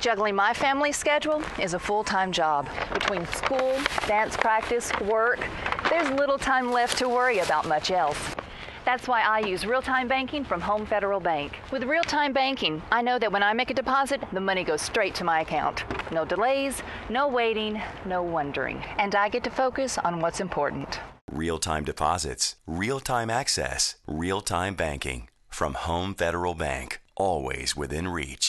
Juggling my family schedule is a full time job. Between school, dance practice, work, there's little time left to worry about much else. That's why I use real time banking from Home Federal Bank. With real time banking, I know that when I make a deposit, the money goes straight to my account. No delays, no waiting, no wondering. And I get to focus on what's important. Real time deposits, real time access, real time banking from Home Federal Bank. Always within reach.